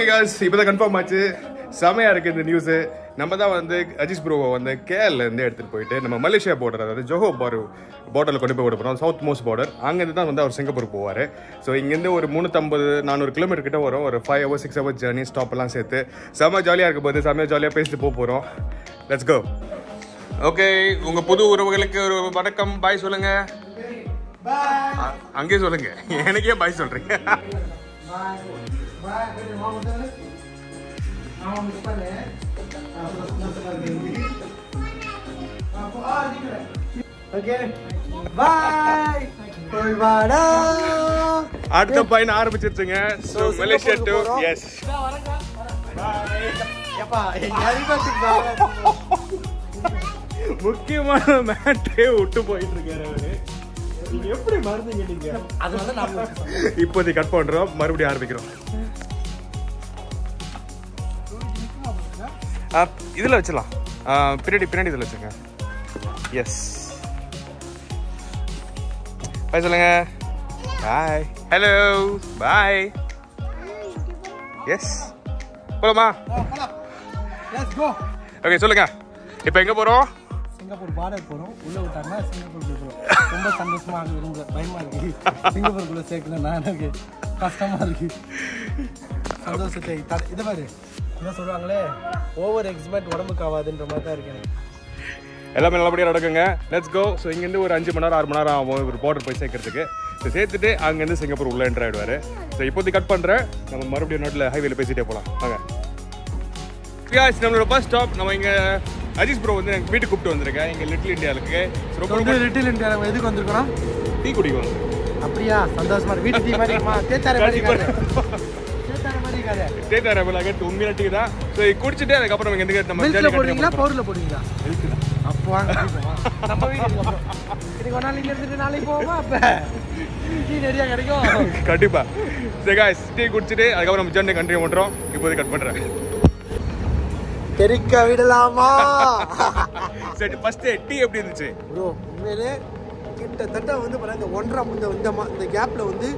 Okay cos இப்போதான் confirm ஆச்சு. செமையா இருக்கு இந்த நியூஸ் நம்ம தான் வந்து அஜிஸ் ப்ரோவை வந்து கேரள இருந்து எடுத்துட்டு போயிட்டு நம்ம மலேசியா பார்டர் அதாவது ஜோஹோ பாரு பார்டரில் கொண்டு போய் விட போகிறோம் சவுத் மோஸ்ட் பார்டர் அங்கேருந்து தான் வந்து அவர் சிங்கப்பூர் போவார். ஸோ இங்கேருந்து ஒரு முந்நூற்றம்பது நானூறு கிலோமீட்டர் கிட்ட வரும். ஒரு five hours six hours journey stop எல்லாம் சேர்த்து. செம்ம ஜாலியாக இருக்க போது செம்ம ஜாலியாக பேசிட்டு போக போகிறோம் லெட்ஸ் கோ ஓகே உங்க புது உறவுகளுக்கு ஒரு வணக்கம். பாய் சொல்லுங்க. அ- அங்கேயே சொல்லுங்க. எனக்கே பாய் அடுத்த பயணம் ஆரம்பிச்சிருச்சுங்க. So Malaysia to. எஸ். முக்கியமான மேட்டே விட்டு போயிட்டு இருக்காரு அவரு. எப்படி மறந்தீங்க நீங்க? அது வந்து நம்ம இப்போதைக்கு கட் பண்றோம். மறுபடியும் ஆரம்பிக்கிறோம். இதுல வச்சிடலாம். பின்னாடி பின்னாடி இதுல வச்சுங்க எஸ் பாய் சொல்லுங்க. பாய் ஹலோ பாய் எஸ் போலாமா? ஓகே சொல்லுங்க. இப்போ எங்க போறோம்? சிங்கப்பூர் பார்டர் போறோம். உள்ள விட்டாங்கன்னா சிங்கப்பூர் போறோம் ரொம்ப சந்தோஷமா இருக்கு ரொம்ப பயமா இருக்கு. சிங்கப்பூருக்குள்ள சேர்க்கலன்னா எனக்கு கஷ்டமா இருக்கு. சந்தோஷத்தை இது பாரு. என்ன சொல்லுவாங்களே? ஓவர் எக்ஸ்பெக்ட் உடம்புக்கு ஆகாதுன்ற மாதிரி தான் இருக்கு எனக்கு எல்லாமே நல்லபடியாக நடக்குங்க. லெட்ஸ் கோ ஸோ இங்கேருந்து ஒரு அஞ்சு மணி நேரம் ஆறு மணி நேரம் ஆகும். ஒரு பார்டர் போய் சேர்க்கறதுக்கு. ஸோ சேர்த்துட்டு அங்கேருந்து சிங்கப்பூர் உள்ள என்ட்ரு ஆகிடுவார் ஸோ இப்போதைக்கு கட் பண்ணுறேன் நம்ம மறுபடியும் நோட்டில் ஹைவேல பேசிட்டே போகலாம் வாங்க. Guys, நம்மளோட பஸ் ஸ்டாப் நம்ம இங்கே அஜிஸ் ப்ரோ வந்து எனக்கு வீட்டுக்கு கூப்பிட்டு வந்திருக்கேன் இங்கே லிட்டில் இந்தியாவுக்கு ரொம்ப லிட்டில் இந்தியா நம்ம எதுக்கு வந்திருக்கிறோம்? டீ குடிக்க அப்படியா? சந்தோஷமா வீட்டு டீ மாதிரி டேட்டா ரேபிள் ஆகிட்டு உண்மையான டீ தான் ஸோ குடிச்சிட்டு அதுக்கப்புறம் எதுக்கு நம்ம மில்க்ல போடுவீங்களா பவுடர்ல போடுவீங்களா? போறோம். அப்போ வாங்க டீ போவோம். நம்ம வீட்டுக்கு அப்புறம் இன்னைக்கு ஒரு நாள் இங்க இருந்துட்டு நாளைக்கு போவோமா அப்ப? டீ நிறைய கிடைக்கும். கண்டிப்பா. சரி டீ குடிச்சிட்டு அதுக்கப்புறம் நம்ம ஜர்னி கண்டினியூ பண்ணுறோம் இப்போதைக்கு கட் பண்ணுறேன் தெரிக்க விடலாமா? சரி ஃபர்ஸ்ட் டீ எப்படி இருந்துச்சு? ப்ரோ உண்மையிலே கிட்டத்தட்ட வந்து பாருங்க ஒன்றரை இந்த இந்த கேப்ல வந்து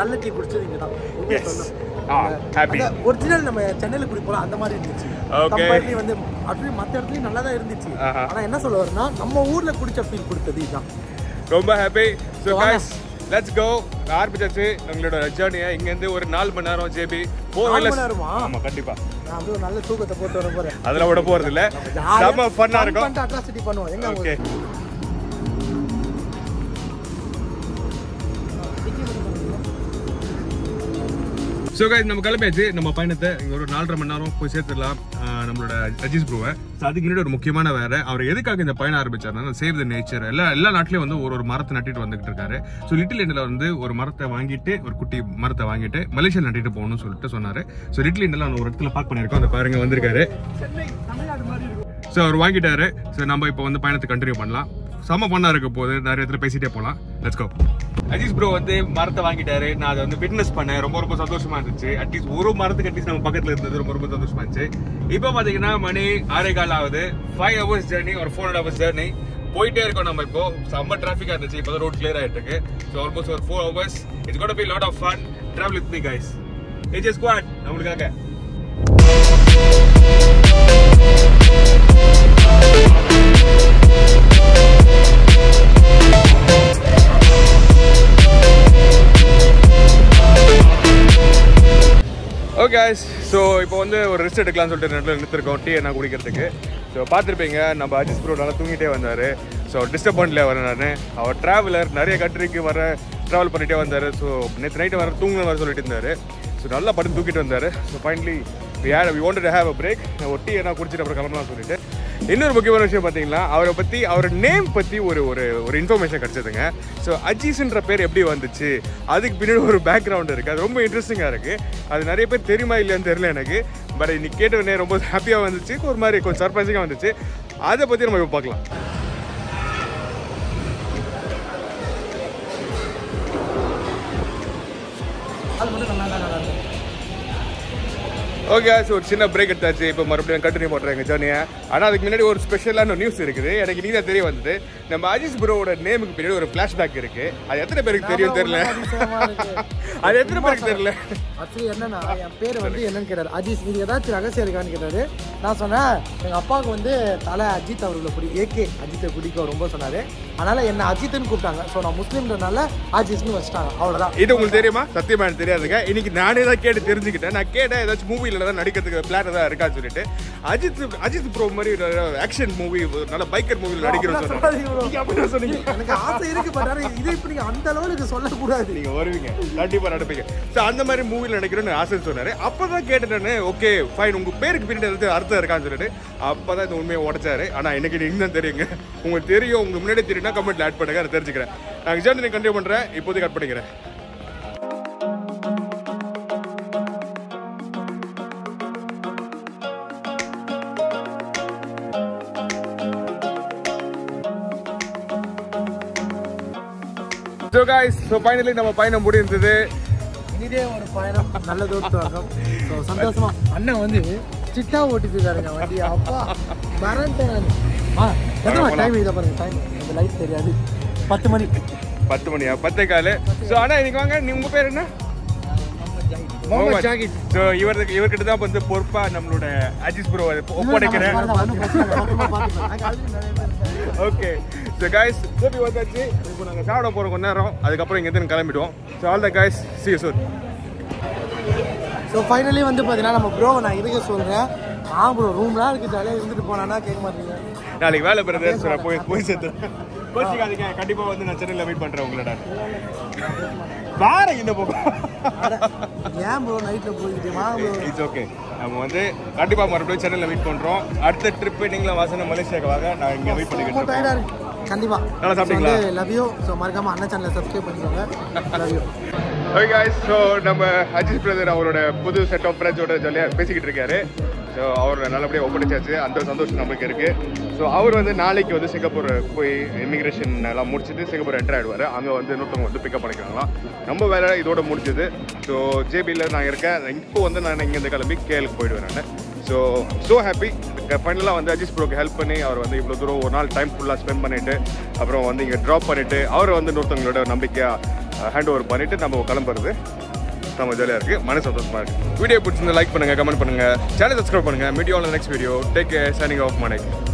நல்ல டீ குடிச்சது இங்க தான். அந்த ஒரிஜினல் நம்ம சென்னையில குடிப்போம் அந்த மாதிரி இருந்துச்சு. கம்பெனி வந்து அப்படியே மத்த இடத்துலயும் நல்லா தான் இருந்துச்சு. ஆனா என்ன சொல்ல வரேன்னா நம்ம ஊர்ல குடிச்ச ஃபீல் கொடுத்தது இதுதான். ரொம்ப happy so guys let's go ஆரம்பிச்சாச்சு நம்மளோட ஜேர்னியை இங்கேருந்து ஒரு நாலு மணி நேரம் ஜேபி. நேரமா? ஆமாம் கண்டிப்பா. நான் அப்படியே ஒரு நல்ல தூக்கத்தை போட்டு வர போறேன். அதெல்லாம் விட போறது இல்ல செம்ம ஃபன்னா இருக்கும். அட்ராசிட்டி பண்ணுவோம். எங்க ஓகே ஸோ கைஸ் நம்ம கிளம்பியாச்சு. நம்ம பயணத்தை இங்க ஒரு நாலரை மணி நேரம் போய் சேர்த்துடலாம். நம்மளோட அஜிஸ் ப்ரூவை. ஸோ அதுக்கு முன்னாடி ஒரு முக்கியமான வேற. அவர் எதுக்காக இந்த பயணம் ஆரம்பிச்சார்னா சேவ் த நேச்சர் எல்லா எல்லா நாட்டிலையும் வந்து ஒரு ஒரு மரத்தை நட்டிட்டு வந்துகிட்டு இருக்காரு. ஸோ லிட்டில் இண்டியாவில் வந்து ஒரு மரத்தை வாங்கிட்டு ஒரு குட்டி மரத்தை வாங்கிட்டு மலேசியா நட்டிட்டு போகணும்னு சொல்லிட்டு சொன்னாரு. ஸோ லிட்டில் இண்டியாவில் ஒரு இடத்துல பார்க் பண்ணியிருக்கோம். அந்த பாருங்க வந்திருக்காரு. ஸோ அவர் வாங்கிட்டாரு. ஸோ நம்ம இப்போ வந்து பயணத்தை கண்டினியூ பண்ணலாம். செம பண்ணா இருக்க போது நிறைய இடத்துல பேசிட்டே போகலாம். லெட்ஸ் கோ அஜிஸ் ப்ரோ வந்து மரத்தை வாங்கிட்டாரு. நான் அதை வந்து விட்னஸ் பண்ணேன். ரொம்ப ரொம்ப சந்தோஷமா இருந்துச்சு. அட்லீஸ்ட் ஒரு மரத்துக்கு அட்லீஸ்ட் நம்ம பக்கத்துல இருந்தது ரொம்ப ரொம்ப சந்தோஷமா இருந்துச்சு. இப்போ பாத்தீங்கன்னா மணி ஆறே கால் ஆகுது. ஃபைவ் ஹவர்ஸ் ஜேர்னி ஒரு ஃபோர் அண்ட் ஹவர்ஸ் ஜேர்னி போயிட்டே இருக்கோம் நம்ம இப்போ. செம்ம டிராஃபிக்கா இருந்துச்சு. இப்போ ரோட் கிளியர் ஆயிட்டு இருக்கு. ஸோ ஆல்மோஸ்ட் ஒரு four hours it's got be lot of fun travel with me guys AJ squad நம்மளுக்காக. ஸோ இப்போ வந்து ஒரு ரிஸ்ட் எடுக்கலாம்னு சொல்லிட்டு நடுவில் நிறுத்திருக்கோம். டீ என்ன குடிக்கிறதுக்கு. ஸோ பார்த்துருப்பீங்க நம்ம அஜித் ப்ரோ நல்லா தூங்கிட்டே வந்தார். ஸோ டிஸ்டர்ப் பண்ணல வர நான். அவர் ட்ராவலர் நிறைய கண்ட்ரிக்கு வர ட்ராவல் பண்ணிகிட்டே வந்தார். ஸோ நேற்று நைட்டு வர தூங்கணும் வர சொல்லிட்டு இருந்தார். ஸோ நல்லா படம் தூக்கிட்டு வந்தார். So finally we had we wanted have a break ஒரு டீ என்ன குடிச்சிட்டு அப்புறம் கிளம்பலாம் சொல்லிட்டு. இன்னொரு முக்கியமான விஷயம் பார்த்தீங்கன்னா அவரை பற்றி அவர் நேம் பற்றி ஒரு ஒரு ஒரு இன்ஃபர்மேஷன் கிடச்சதுங்க. ஸோ அஜீஸ்ன்ற பேர் எப்படி வந்துச்சு? அதுக்கு பின்னாடி ஒரு பேக்ரவுண்ட் இருக்குது அது ரொம்ப இன்ட்ரெஸ்டிங்காக இருக்குது அது நிறைய பேர் தெரியுமா இல்லையான்னு தெரியல எனக்கு. பட் இன்னைக்கு கேட்டவுடனே ரொம்ப ஹாப்பியாக வந்துச்சு. ஒரு மாதிரி கொஞ்சம் சர்ப்ரைசிங்காக வந்துச்சு. அதை பற்றி நம்ம இப்போ பார்க்கலாம். அது மட்டும் நல்லா ஓகே ஸோ ஒரு சின்ன பிரேக் எடுத்தாச்சு. இப்போ மறுபடியும் கண்டினியூ பண்ணுறேன் எங்கள் ஜேர்னியை ஆனால் அதுக்கு முன்னாடி ஒரு ஸ்பெஷலான நியூஸ் இருக்குது. எனக்கு நீ தான் தெரிய வந்தது. நம்ம அஜிஸ் ப்ரோவோட நேமுக்கு பின்னாடி ஒரு ஃப்ளாஷ்பேக் இருக்குது அது எத்தனை பேருக்கு தெரியும் தெரியல. அது எத்தனை பேருக்கு தெரியல? ஆக்சுவலி என்னன்னா என் பேர் வந்து என்னன்னு கேட்டாரு. அஜித் இது ஏதாச்சும் ரகசியம் இருக்கான்னு கேட்டாரு. நான் சொன்னேன் எங்க அப்பாவுக்கு வந்து தலை அஜித் அவர்களை பிடி ஏகே அஜித்தை பிடிக்கும் ரொம்ப சொன்னாரு. அதனால என்ன அஜித்னு கூப்பிட்டாங்க. ஸோ நான் முஸ்லீம்ன்றனால அஜித்னு வச்சுட்டாங்க. அவ்வளோதான் இது உங்களுக்கு தெரியுமா? சத்தியமா தெரியாதுங்க. இன்னைக்கு நானே தான் கேட்டு தெரிஞ்சுக்கிட்டேன். நான் கேட்டேன் ஏதாச்சும் மூவில தான் நடிக்கிறதுக்கு பிளான் தான் இருக்கான்னு சொல்லிட்டு அஜித் அஜித் ப்ரோ மாதிரி ஆக்ஷன் மூவி நல்ல பைக்கர் சொன்னாங்க. அப்படிதான் சொன்னீங்க. எனக்கு ஆசை இருக்கு பட் ஆனால் இதை இப்போ நீங்கள் அந்த அளவுக்கு சொல்லக்கூடாது. நீங்க வருவீங்க. கண்டிப்பா நடப்பீங்க. ஸோ அந்த மாதிரி மூவில நடிக்கிறோம்னு ஆசை சொன்னாரு. அப்பதான் கேட்டுட்டேன் ஓகே ஃபைன் உங்க பேருக்கு பின்னாடி ஏதாச்சும் அர்த்தம் இருக்கான்னு சொல்லிட்டு. அப்பதான் இந்த உண்மையை உடைச்சாரு. ஆனா இன்னைக்கு நீங்க தான் தெரியுங்க. உங்களுக்கு தெரியும் உங்க முன்னாடி தெரியும்னா கமெண்ட்ல ஆட் பண்ணுங்க அதை தெரிஞ்சுக்கிறேன். நான் ஜேர்னி கண்டினியூ பண்றேன் இப்போதைக்கு கட் பண்ணிக்கிறேன். ஸோ காய்ஸ் ஸோ ஃபைனலி நம்ம பயணம் முடிந்தது. இதே ஒரு பயணம் நல்ல தூரத்துவாக்கம் ஸோ சந்தோஷமா. அண்ணன் வந்து சிட்டா ஓட்டிட்டு வண்டி. அப்பா மறந்துட்டேன் ஆ டைம் இதை பாருங்க டைம் இந்த லைட் தெரியாது. பத்து மணி. பத்து மணியா? பத்தே காலு. ஸோ அண்ணா இன்னைக்கு வாங்க. நீ உங்க பேர் என்ன? ஸோ இவர் இவர்கிட்ட தான் வந்து பொறுப்பா நம்மளோட அஜித் ப்ரோ ஒப்படைக்கிறேன். ஓகே ஸோ காய்ஸ் திருப்பி வந்தாச்சு இப்போ நாங்கள் சாப்பிட போகிறோம் கொஞ்ச நேரம் அதுக்கப்புறம் இங்கேருந்து கிளம்பிடுவோம். So all the guys see soon so finally வந்து பார்த்தீங்கன்னா நம்ம ப்ரோ நான் இருக்க சொல்கிறேன் ஆ ப்ரோ ரூம்லாம் இருக்கு ஜாலியாக இருந்துட்டு போனானா கேட்க மாட்டீங்க. நாளைக்கு வேலை ஸோ நான் போய் போய் சேர்த்துறேன். கோச்சிக்காதீங்க கண்டிப்பாக வந்து நான் சென்னையில் மீட் பண்ணுறேன் உங்களை நான் வேற இந்த பக்கம். ஏன் ப்ரோ நைட்டில் போய்கிட்டு வாங்க ப்ரோ இட்ஸ் ஓகே நம்ம வந்து கண்டிப்பாக மறுபடியும் சென்னையில் மீட் பண்ணுறோம் அடுத்த ட்ரிப்பு நீங்களும் வாசனை மலேசியாவுக்கு வாங்க நான் இங்கே வெயிட் பண்ணிக்கிட்டு டயர்டாக இருக்கு கண்டிப்பா. நல்லா சாப்பிட்டீங்களா? லவ் யூ ஸோ மறக்காம அண்ணன் சேனலை சப்ஸ்கிரைப் பண்ணிக்கோங்க. லவ் யூ ஓகே ஸோ நம்ம அஜித் பிரதர் அவரோட புது செட் ஆஃப் ஃப்ரெண்ட்ஸோட ஜாலியாக பேசிக்கிட்டு இருக்காரு. ஸோ அவர் நல்லபடியாக ஒப்படைச்சாச்சு. அந்த சந்தோஷம் நமக்கு இருக்குது ஸோ அவர் வந்து நாளைக்கு வந்து சிங்கப்பூர் போய் இமிக்ரேஷன் எல்லாம் முடிச்சுட்டு சிங்கப்பூர் என்டர் ஆகிடுவார் அங்கே வந்து இன்னொருத்தவங்க வந்து பிக்கப் பண்ணிக்கிறாங்களாம் நம்ம வேலை இதோட முடிஞ்சது. ஸோ ஜேபியில் நான் இருக்கேன். இப்போ வந்து நான் இங்கேருந்து கிளம்பி கேலுக்கு போயிடுவேன் நான். ஸோ ஸோ ஹாப்பி ஃபைனலாக வந்து அஜித் ப்ரோக்கு ஹெல்ப் பண்ணி அவர் வந்து இவ்வளோ தூரம் ஒரு நாள் டைம் ஃபுல்லாக ஸ்பெண்ட் பண்ணிட்டு அப்புறம் வந்து இங்கே ட்ராப் பண்ணிவிட்டு அவரை வந்து இன்னொருத்தவங்களோட நம்பிக்கையாக ஹேண்ட் uh, ஓவர் பண்ணிவிட்டு நம்ம கிளம்புறது. நம்ம ஜாலியாக இருக்குது மன சந்தோஷமாக இருக்குது வீடியோ பிடிச்சிருந்தா லைக் பண்ணுங்கள் கமெண்ட் பண்ணுங்கள் சேனல் சப்ஸ்கிரைப் பண்ணுங்கள் meet you next video take care signing off மனைக்கு